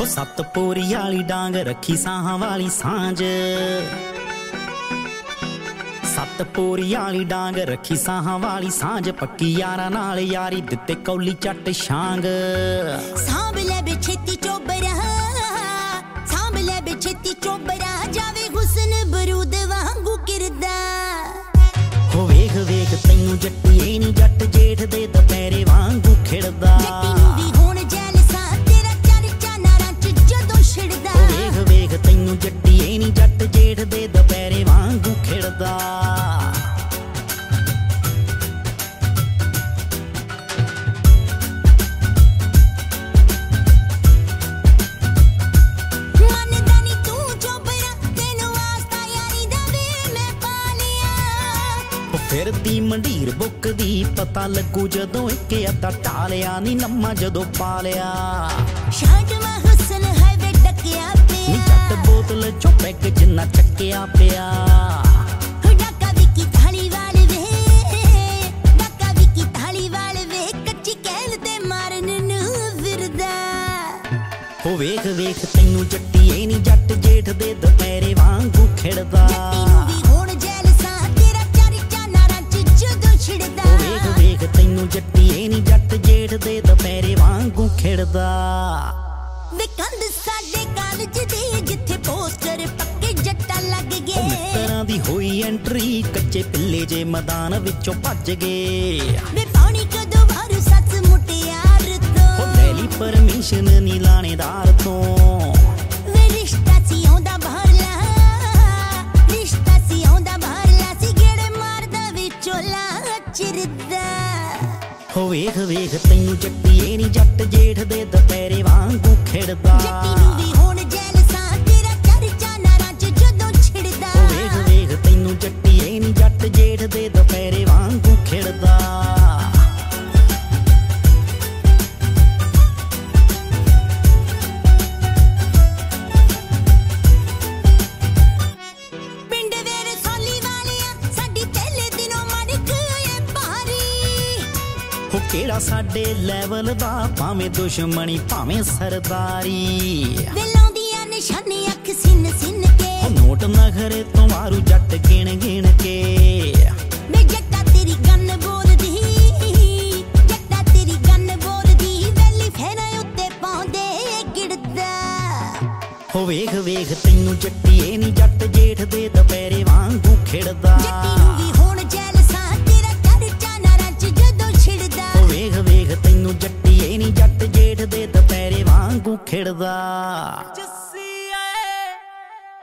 ਹੋ ਸੱਤ ਪੋਰੀ ਵਾਲੀ ਡਾਂਗ ਰੱਖੀ ਸਾਹਾਂ ਵਾਲੀ ਸਾਂਝ। ਸੱਤ ਪੋਰੀ ਵਾਲੀ ਡਾਂਗ ਰੱਖੀ ਸਾਹਾਂ ਵਾਲੀ ਸਾਂਝ ਪੱਕੀ ਯਾਰਾਂ ਨਾਲ ਯਾਰੀ ਦਿੱਤੇ ਕੌਲੀ ਚੱਟ ਛਾਂਗ। ਸਾਂਭ ਲੈ ਬੇ ਛੇਤੀ ਚੋਬਰਾ ਸਾਂਭ ਲੈ ਬੇ ਛੇਤੀ ਚੋਬਰਾ ਜਾਵੇ ਹੁਸਨ ਬਰੂਦ ਵਾਂਗੂ ਕਿਰਦਾ ਹੋ ਵੇਖ ਵੇਖ ਤੈਨੂੰ ਜੱਟੀਏ ਨੀ ਜੱਟ ਤੈਨੂੰ ਜੱਟੀਏ ਨੀ ਜੱਟ ਜੇਠ ਦੇ ਦੁਪਹਿਰੇ ਵਾਂਗੂ ਖਿੜਦਾ। ਨੀ ਫਿਰਦੀ ਮੰਡੀਰ ਬੁੱਕਦੀ ਪਤਾ ਲੱਗੂ ਜਦੋਂ ਇੱਕ ਅੱਧਾ ਟਾਲਿਆ ਨੀ ਨੰਮਾ ਜਦੋਂ ਪਾਲਿਆ। ਹੁਸਨ ਕੱਚੀ ਕਹਿਲ ਤੇ ਮਾਰਨ ਨੂੰ ਫਿਰਦਾ। ਹੋ ਵੇਖ ਵੇਖ ਤੈਨੂੰ ਜੱਟੀਏ ਨੀ ਜੱਟ ਜੇਠ ਦੇ ਦੁਪਹਿਰੇ ਵਾਂਗੂ ਖਿੜਦਾ। ਜੱਟੀ ਹੁਣ ਜੈਲਸਾ ਤੇਰਾ ਚਰਚਾ ਨਾਰਾਂ ਚ ਜਦੋਂ ਛਿੜਦਾ। ਵੇਖ ਵੇਖ ਤੈਨੂੰ ਜੱਟੀਏ ਨੀ ਜੱਟ ਜੇਠ ਦੇ ਦੁਪਹਿਰੇ ਵਾਂਗੂ ਖਿੜਦਾ। ਦੀ ਹੋਈ ਐਂਟਰੀ ਕੱਚੇ ਪਿੱਲੇ ਜੇ ਮੈਦਾਨ ਵਿੱਚੋਂ ਭੱਜ ਗਏ। ਵੇ ਪਾਣੀ ਕਦੋਂ ਵਾਰੂ ਸੱਸ ਮੁਟਿਆਰ ਉਹ ਤੋਂ ਲੈ ਲਈ ਪਰਮਿਸ਼ਨ ਨੀ ਲਾਣੇਦਾਰ ਤੋਂ। ਵੇ ਰਿਸ਼ਤਾ ਸੀ ਆਉਂਦਾ ਰਿਸ਼ਤਾ ਸੀ ਆਉਂਦਾ ਬਾਹਰਲਾ ਸੀ ਗੇੜੇ ਮਾਰਦਾ ਚਿਰਦਾ। ਹੋ ਵੇਖ ਵੇਖ ਤੈਨੂੰ ਜੱਟੀਏ ਨੀ ਜੱਟ ਜੇਠ ਦੇ ਦੁਪਹਿਰੇ ਵਾਂਗੂ ਖਿੜਦਾ। ਜੱਟੀ ਨੂੰ ਵੀ ਹੁਣ ਜੈਲਸਾ ਕਿਹੜਾ ਸਾਡੇ ਲੈਵਲ ਦਾ? ਭਾਵੇਂ ਦੁਸ਼ਮਣੀ ਭਾਵੇਂ ਸਰਦਾਰੀ। ਵੇ ਲਾਉਂਦੀਆਂ ਨਿਸ਼ਾਨੇ ਅੱਖ ਸਿੰਨ ਸਿੰਨ ਕੇ। ਹੋ ਨੋਟ ਨਖਰੇ ਤੋਂ ਮਾਰੂ ਜੱਟ ਗਿਣ ਗਿਣ ਕੇ। ਵੇ ਜੱਟਾ ਤੇਰੀ ਗੰਨ ਬੋਲਦੀ ਜੱਟਾ ਤੇਰੀ ਗੰਨ ਬੋਲਦੀ ਵੈਲੀ ਫੇਨਾ ਉੱਤੇ ਪਾਉਂਦੇ ਗਿੜਦਾ। ਹੋ ਵੇਖ ਵੇਖ ਤੈਨੂੰ ਜੱਟੀਏ ਨੀ ਜੱਟ ਜੇਠ ਦੇ ਦੁਪਹਿਰੇ ਵਾਂਗੂ ਖਿੜਦਾ।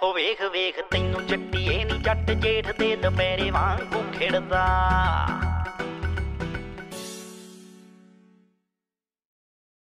ਹੋ ਵੇਖ ਵੇਖ ਤੈਨੂੰ ਜੱਟੀਏ ਨੀ ਜੱਟ ਜੇਠ ਦੇ ਦੁਪਹਿਰੇ ਵਾਂਗੂ ਖਿੜਦਾ।